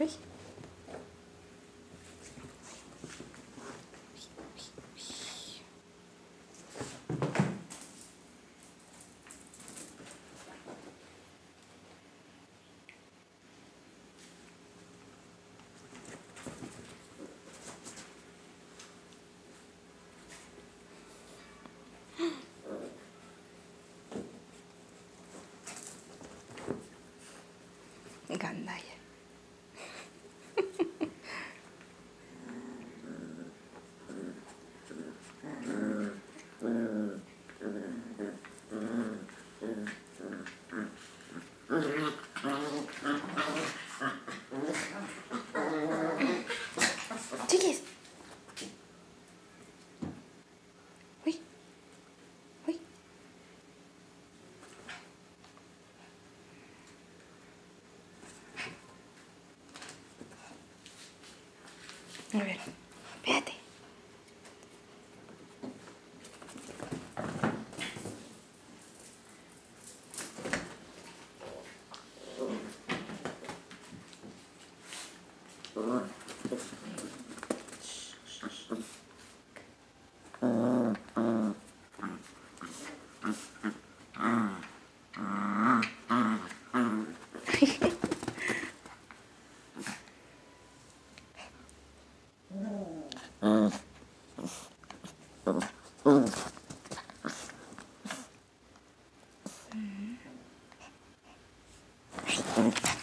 Ruhig. Gandaia. Tickets. Oui. Oui. Muy bien. Espérate. Mm-hmm.